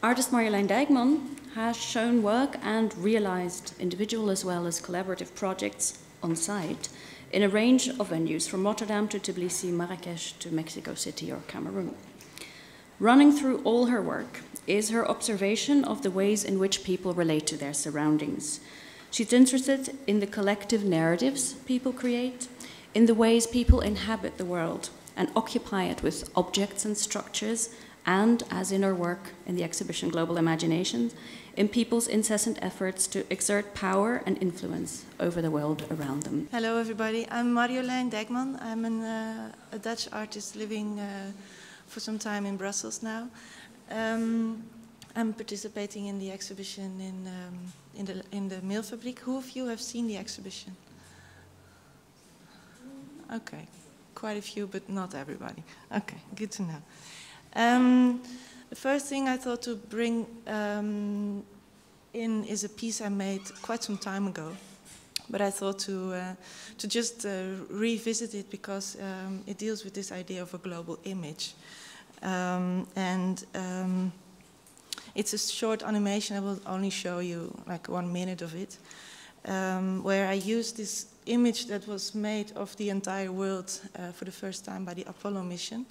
Artist Marjolijn Dijkman has shown work and realized individual as well as collaborative projects on site in a range of venues from Rotterdam to Tbilisi, Marrakesh to Mexico City or Cameroon. Running through all her work is her observation of the ways in which people relate to their surroundings. She's interested in the collective narratives people create, in the ways people inhabit the world and occupy it with objects and structures, and, as in her work in the exhibition Global Imaginations, in people's incessant efforts to exert power and influence over the world around them. Hello, everybody. I'm Marjolijn Dijkman. I'm an, uh, a Dutch artist living uh, for some time in Brussels now. Um, I'm participating in the exhibition in, um, in, the, in the Meelfabriek. Who of you have seen the exhibition? Okay, quite a few, but not everybody. Okay, good to know. Um, the first thing I thought to bring um, in is a piece I made quite some time ago but I thought to uh, to just uh, revisit it because um, it deals with this idea of a global image. Um, and um, it's a short animation. I will only show you like one minute of it, um, where I use this image that was made of the entire world uh, for the first time by the Apollo mission.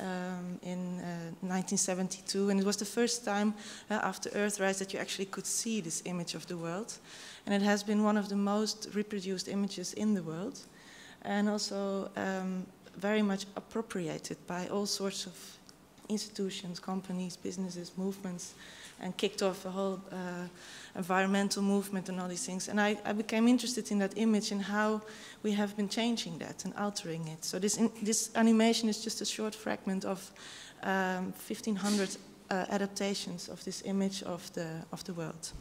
Um, in uh, 1972, and it was the first time uh, after Earthrise that you actually could see this image of the world. And it has been one of the most reproduced images in the world, and also um, very much appropriated by all sorts of institutions, companies, businesses, movements, and kicked off a whole uh, environmental movement and all these things. And I, I, became interested in that image and how we have been changing that and altering it. So this, in, this animation is just a short fragment of um, 1,500 uh, adaptations of this image of the, of the world.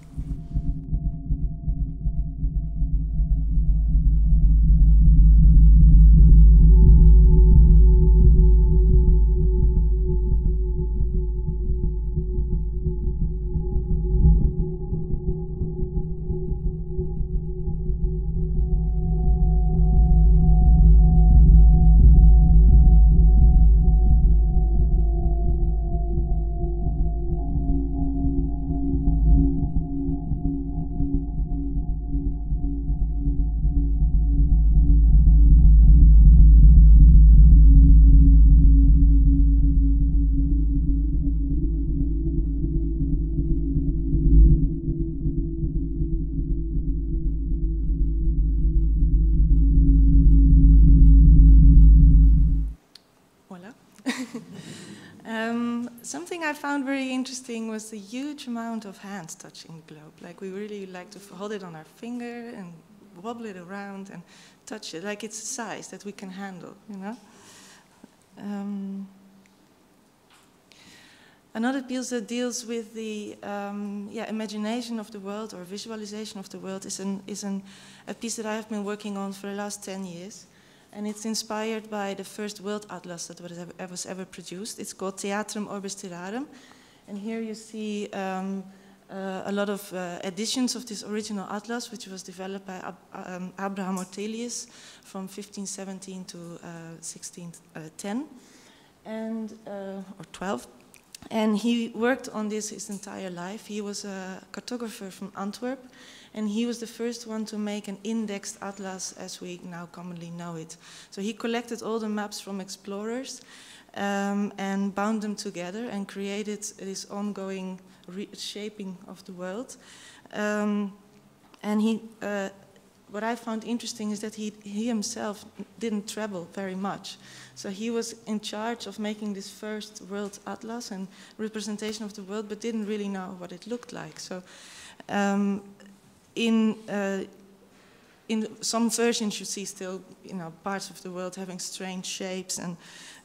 I found very interesting was the huge amount of hands touching the globe. Like we really like to hold it on our finger and wobble it around and touch it, like it's a size that we can handle, you know? Um, another piece that deals with the um, yeah, imagination of the world or visualization of the world is, an, is an, a piece that I have been working on for the last 10 years and it's inspired by the first world atlas that was ever, was ever produced. It's called Theatrum Orbis Terrarum, and here you see um, uh, a lot of uh, editions of this original atlas, which was developed by Ab um, Abraham Ortelius from 1517 to uh, 1610, and uh, or 12. And he worked on this his entire life. He was a cartographer from Antwerp, and he was the first one to make an indexed atlas as we now commonly know it. So he collected all the maps from explorers um, and bound them together and created this ongoing shaping of the world. Um, and he, uh, what I found interesting is that he, he himself didn't travel very much. So he was in charge of making this first world atlas and representation of the world, but didn't really know what it looked like. So um, in uh, in some versions you see still you know parts of the world having strange shapes and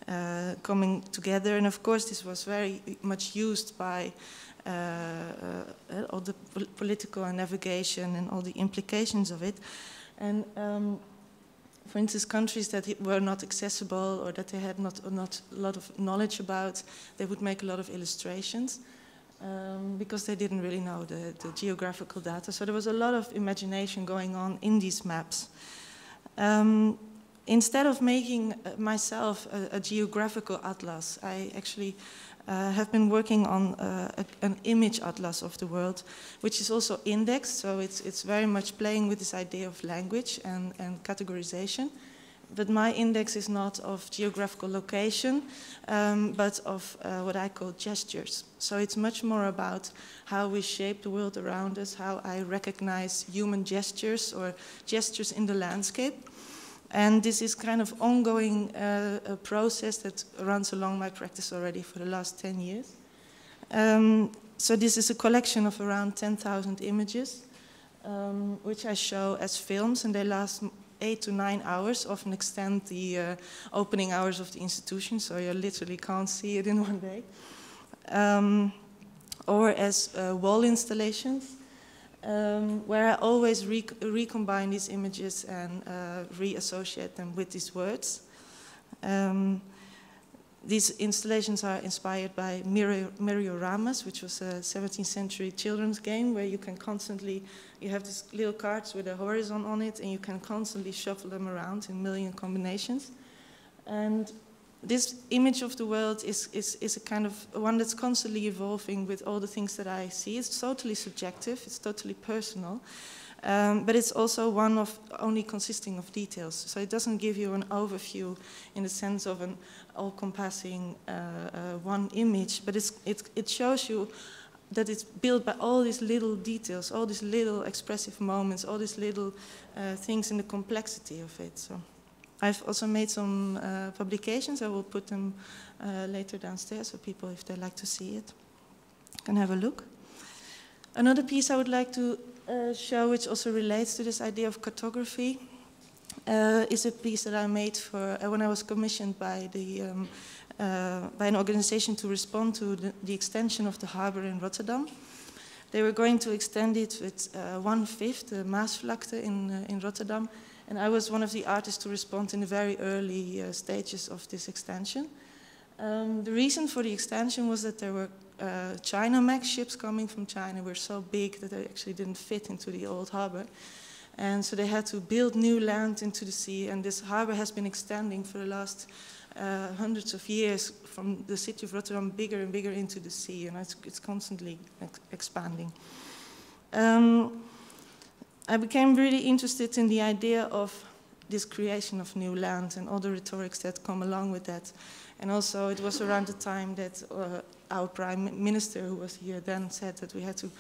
uh, coming together. And of course this was very much used by uh, uh, all the pol political and navigation and all the implications of it. And um, for instance countries that were not accessible or that they had not, not a lot of knowledge about they would make a lot of illustrations um, because they didn't really know the, the, geographical data. So there was a lot of imagination going on in these maps. Um, instead of making uh, myself a, a, geographical atlas, I actually uh, have been working on uh, a, an image atlas of the world, which is also indexed, so it's, it's very much playing with this idea of language and, and categorization. But my index is not of geographical location, um, but of uh, what I call gestures. So it's much more about how we shape the world around us, how I recognize human gestures or gestures in the landscape. And this is kind of ongoing uh, process that runs along my practice already for the last 10 years. Um, so this is a collection of around 10,000 images, um, which I show as films, and they last eight to nine hours, often extend the uh, opening hours of the institution, so you literally can't see it in one day. Um, or as uh, wall installations, um, where I always re recombine these images and uh, reassociate them with these words. Um, these installations are inspired by Myrioramas, which was a 17th century children's game where you can constantly, you have these little cards with a horizon on it and you can constantly shuffle them around in million combinations. And this image of the world is, is, is a kind of one that's constantly evolving with all the things that I see. It's totally subjective, it's totally personal, um, but it's also one of only consisting of details. So it doesn't give you an overview in the sense of an all-compassing uh, uh, one image, but it, it shows you that it's built by all these little details, all these little expressive moments, all these little uh, things in the complexity of it. So. I've also made some uh, publications. I will put them uh, later downstairs so people, if they like to see it, can have a look. Another piece I would like to uh, show, which also relates to this idea of cartography, uh, is a piece that I made for uh, when I was commissioned by the um, uh, by an organization to respond to the, the, extension of the harbor in Rotterdam. They were going to extend it with one fifth the Maasvlakte in in Rotterdam and I was one of the artists to respond in the very early uh, stages of this extension. Um, the reason for the extension was that there were uh, China Max ships coming from China were so big that they actually didn't fit into the old harbor. And so they had to build new land into the sea, and this harbor has been extending for the last uh, hundreds of years from the city of Rotterdam bigger and bigger into the sea, and it's, it's constantly ex expanding. Um, I became really interested in the idea of this creation of new land and all the rhetorics that come along with that. And also, it was around the time that uh, our prime minister, who was here then, said that we had to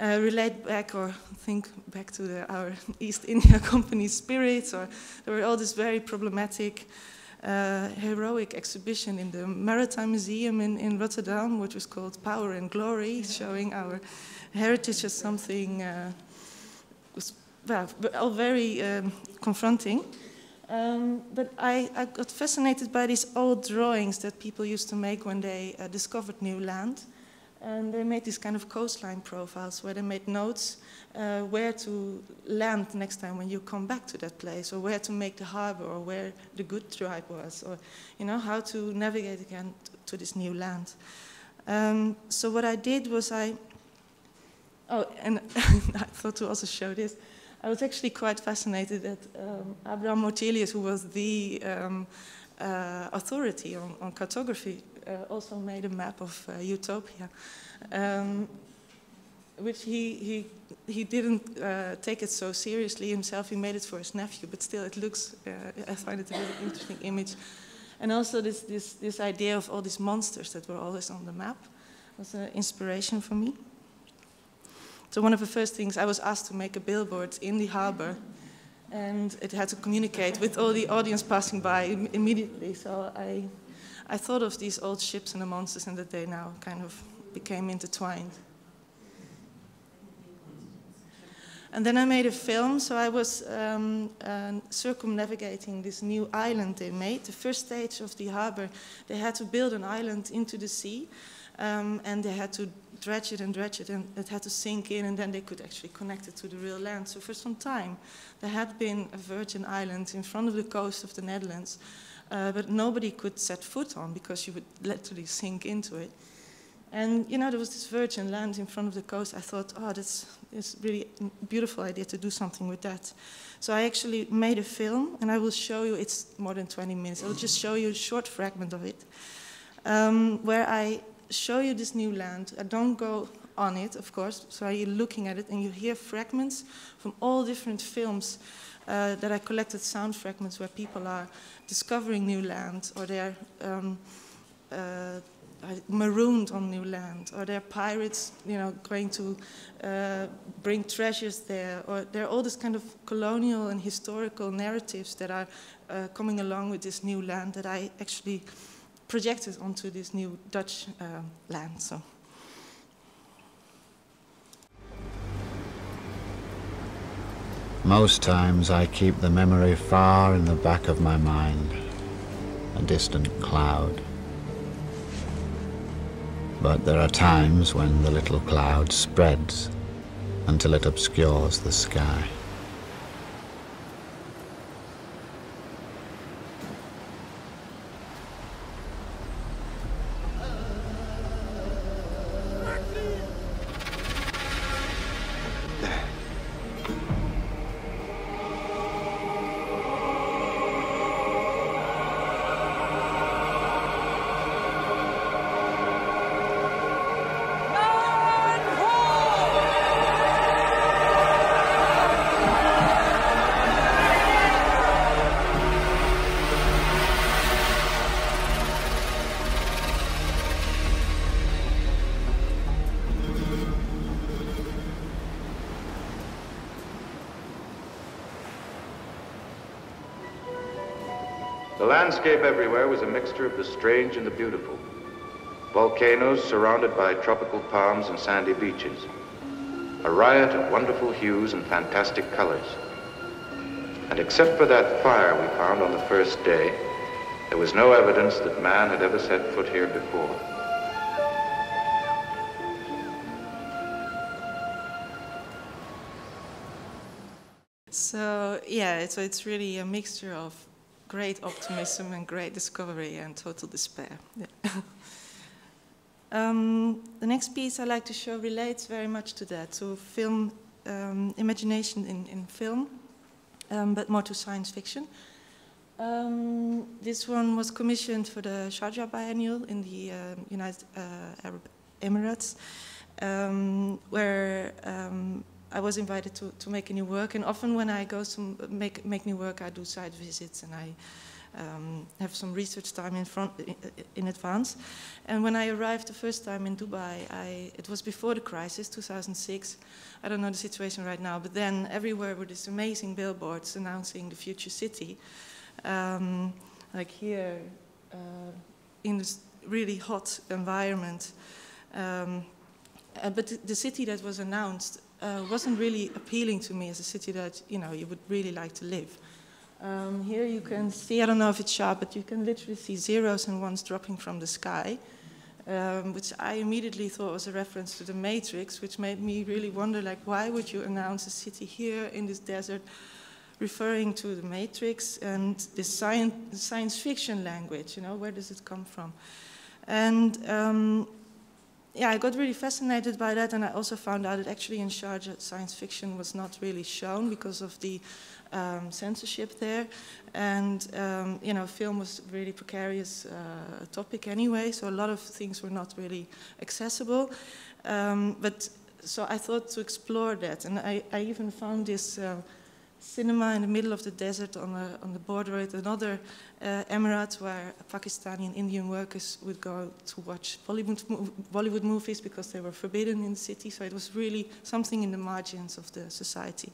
uh, relate back or think back to the, our East India Company spirits, or there were all this very problematic, uh, heroic exhibition in the Maritime Museum in, in Rotterdam, which was called Power and Glory, showing our heritage as something uh, was well, all very um, confronting. Um, but I, I, got fascinated by these old drawings that people used to make when they uh, discovered new land. And they made these kind of coastline profiles where they made notes uh, where to land next time when you come back to that place, or where to make the harbor, or where the good tribe was, or you know how to navigate again to this new land. Um, so what I did was I Oh, and I thought to also show this. I was actually quite fascinated that um, Abraham Ortelius, who was the um, uh, authority on, on cartography, uh, also made a map of uh, Utopia, um, which he, he, he didn't uh, take it so seriously himself. He made it for his nephew, but still it looks, uh, I find it a very interesting image. And also this, this, this idea of all these monsters that were always on the map was an inspiration for me. So one of the first things I was asked to make a billboard in the harbor, and it had to communicate with all the audience passing by Im immediately. So I, I thought of these old ships and the monsters, and that they now kind of became intertwined. And then I made a film, so I was um, uh, circumnavigating this new island they made. The first stage of the harbor, they had to build an island into the sea, um, and they had to dredge it and dredge it, and it had to sink in, and then they could actually connect it to the real land. So for some time, there had been a virgin island in front of the coast of the Netherlands, uh, but nobody could set foot on because you would literally sink into it. And you know, there was this virgin land in front of the coast. I thought, oh, that's it's really beautiful idea to do something with that. So I actually made a film, and I will show you. It's more than 20 minutes. I will just show you a short fragment of it, um, where I show you this new land. I don't go on it, of course, so you're looking at it and you hear fragments from all different films uh, that I collected sound fragments where people are discovering new land or they're um, uh, marooned on new land or they're pirates, you know, going to uh, bring treasures there or there are all this kind of colonial and historical narratives that are uh, coming along with this new land that I actually projected onto this new Dutch uh, land. So. Most times I keep the memory far in the back of my mind, a distant cloud. But there are times when the little cloud spreads until it obscures the sky. Landscape everywhere was a mixture of the strange and the beautiful. Volcanoes surrounded by tropical palms and sandy beaches. A riot of wonderful hues and fantastic colors. And except for that fire we found on the first day, there was no evidence that man had ever set foot here before. So yeah, so it's really a mixture of great optimism and great discovery and total despair. Yeah. um, the next piece I like to show relates very much to that, to film um, imagination in, in film, um, but more to science fiction. Um, this one was commissioned for the Sharjah Biennial in the uh, United uh, Arab Emirates, um, where um, I was invited to, to make a new work, and often when I go to make, make new work, I do site visits and I um, have some research time in front in advance. And when I arrived the first time in Dubai, I, it was before the crisis, 2006. I don't know the situation right now, but then everywhere were these amazing billboards announcing the future city. Um, like here, uh, in this really hot environment. Um, uh, but the, the city that was announced uh, wasn't really appealing to me as a city that you know you would really like to live. Um, here you can see, I don't know if it's sharp, but you can literally see zeros and ones dropping from the sky, um, which I immediately thought was a reference to the Matrix, which made me really wonder, like, why would you announce a city here in this desert referring to the Matrix and this science, science fiction language, you know, where does it come from? And um, yeah, I got really fascinated by that, and I also found out that actually in Sharjah, science fiction was not really shown because of the um, censorship there, and um, you know, film was really precarious uh, topic anyway, so a lot of things were not really accessible. Um, but so I thought to explore that, and I, I even found this. Uh, cinema in the middle of the desert on, a, on the border with another uh, emirate where Pakistani and Indian workers would go to watch Bollywood, Bollywood movies because they were forbidden in the city. So it was really something in the margins of the society.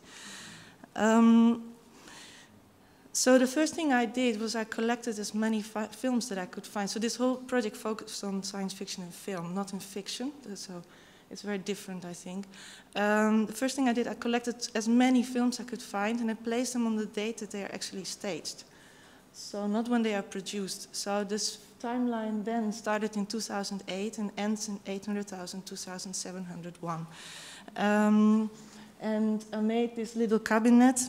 Um, so the first thing I did was I collected as many films that I could find. So this whole project focused on science fiction and film, not in fiction. So it's very different, I think. Um, the first thing I did, I collected as many films I could find and I placed them on the date that they are actually staged. So not when they are produced. So this timeline then started in 2008 and ends in 800,000, 2701. Um, and I made this little cabinet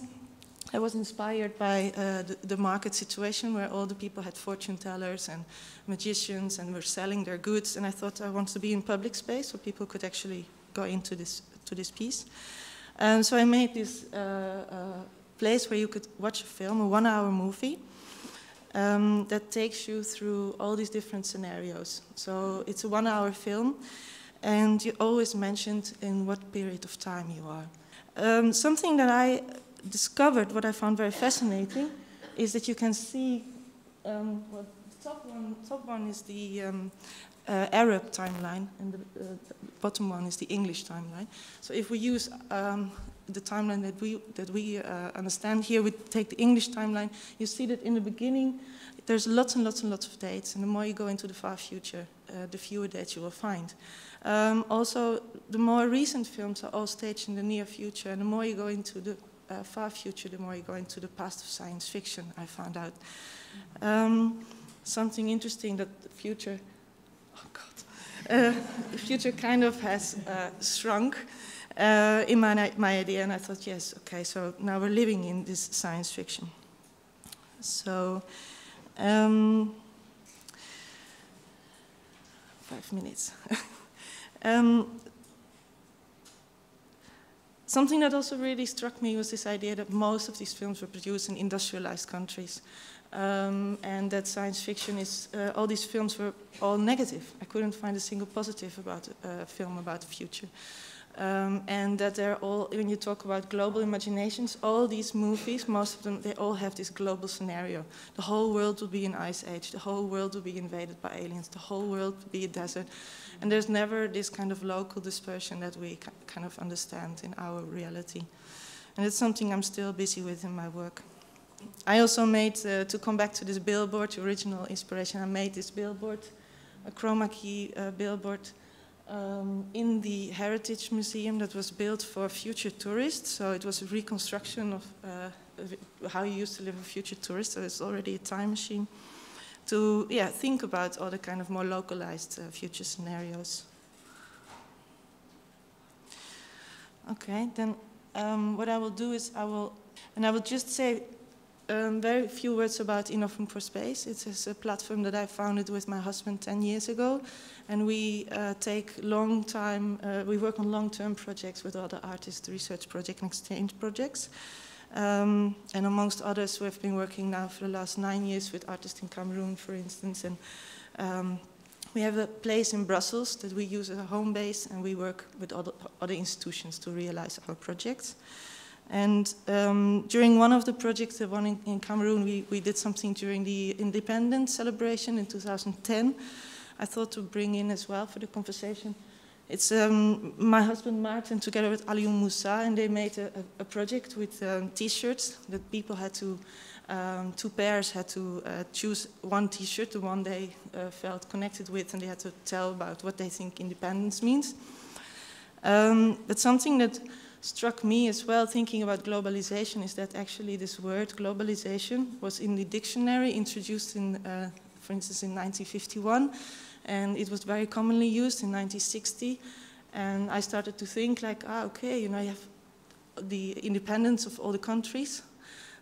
I was inspired by uh, the, the, market situation where all the people had fortune tellers and magicians and were selling their goods. And I thought I want to be in public space so people could actually go into this, to this piece. And so I made this uh, uh, place where you could watch a film, a one hour movie. um, that takes you through all these different scenarios. So it's a one hour film, and you always mentioned in what period of time you are. Um, something that I discovered, what I found very fascinating, is that you can see um, the top one, top one is the um, uh, Arab timeline, and the, uh, the, bottom one is the English timeline. So if we use um, the timeline that we, that we uh, understand here, we take the English timeline, you see that in the beginning there's lots and lots and lots of dates, and the more you go into the far future, uh, the fewer dates you will find. Um, also, the more recent films are all staged in the near future, and the more you go into the uh, far future, the more you go into the past of science fiction, I found out. Um, something interesting that the future, oh God, uh, the future kind of has uh, shrunk uh, in my, my idea, and I thought, yes, okay, so now we're living in this science fiction. So, um, five minutes. um, something that also really struck me was this idea that most of these films were produced in industrialized countries. Um, and that science fiction is, uh, all these films were all negative. I couldn't find a single positive about a uh, film about the future. Um, and that they're all, when you talk about global imaginations, all these movies, most of them, they all have this global scenario. The whole world will be an ice age, the whole world will be invaded by aliens, the whole world will be a desert. And there's never this kind of local dispersion that we kind of understand in our reality. And it's something I'm still busy with in my work. I also made, uh, to come back to this billboard, original inspiration, I made this billboard, a chroma key uh, billboard um, in the Heritage Museum that was built for future tourists. So it was a reconstruction of uh, how you used to live a future tourist. So it's already a time machine to yeah think about all the kind of more localized uh, future scenarios. Okay, then um, what I will do is I will, and I will just say um, very few words about Enough Room for Space. It is a platform that I founded with my husband 10 years ago. And we uh, take long time, uh, we work on long-term projects with other artists, research projects and exchange projects. Um, and amongst others, we've been working now for the last nine years with artists in Cameroon, for instance. And um, we have a place in Brussels that we use as a home base, and we work with other, other institutions to realize our projects. And um, during one of the projects, the one in, in Cameroon, we, we did something during the independence celebration in 2010. I thought to bring in as well for the conversation. It's um, my husband Martin together with Alioune Moussa, and they made a, a project with um, T-shirts that people had to, um, two pairs had to uh, choose one T-shirt, the one they uh, felt connected with, and they had to tell about what they think independence means. Um, but something that struck me as well thinking about globalization is that actually this word globalization was in the dictionary introduced in, uh, for instance, in 1951, and it was very commonly used in 1960. And I started to think like, ah, okay, you know, you have the independence of all the countries,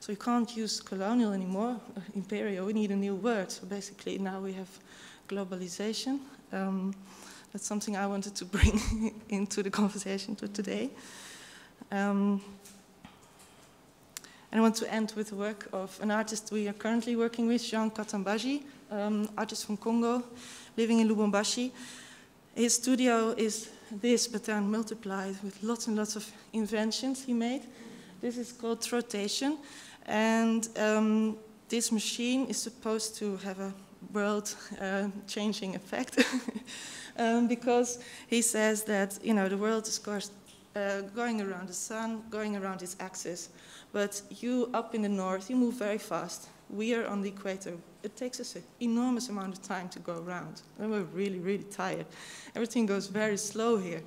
so you can't use colonial anymore, uh, imperial. We need a new word. So basically, now we have globalization. Um, that's something I wanted to bring into the conversation to today. Um, and I want to end with the work of an artist we are currently working with, Jean Katambayi, um, artist from Congo, living in Lubumbashi. His studio is this, but then multiplied with lots and lots of inventions he made. This is called Trotation, and um, this machine is supposed to have a world-changing uh, effect, um, because he says that you know the world is uh, going around the sun, going around its axis. But you up in the north, you move very fast. We are on the equator. It takes us an enormous amount of time to go around. And we're really, really tired. Everything goes very slow here.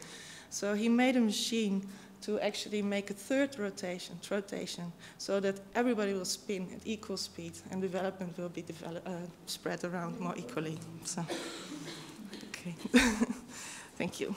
So he made a machine to actually make a third rotation, rotation, so that everybody will spin at equal speed and development will be develop, uh, spread around more equally. So, okay. Thank you.